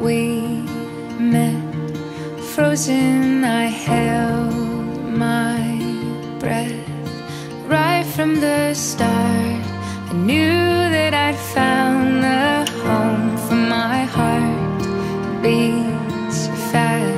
we met. Frozen, I held my breath. Right from the start, I knew that I'd found the home for my heart beats fast.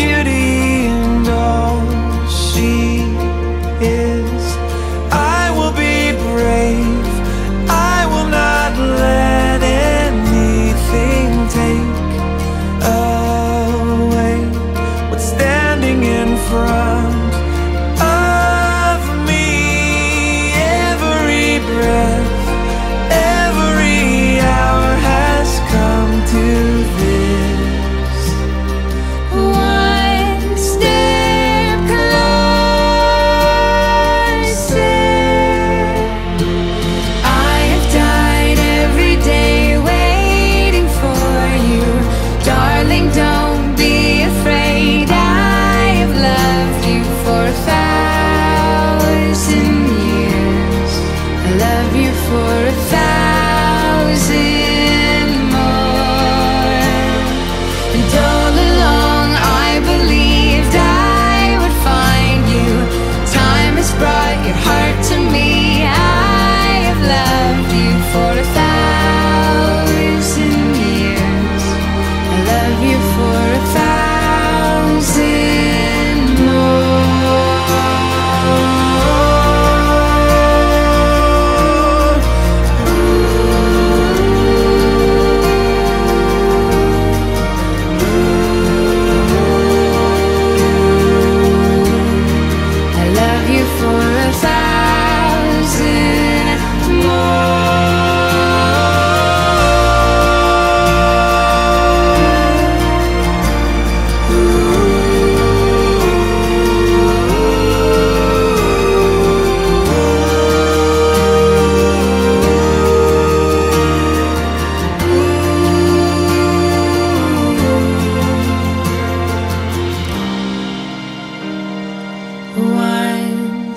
beauty and all she is. I will be brave, I will not let anything take away what's standing in front for a